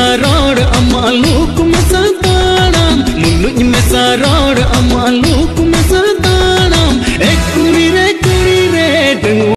mesaroda amal nuku mesatana mulu mesaroda amal